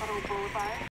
Boulevard.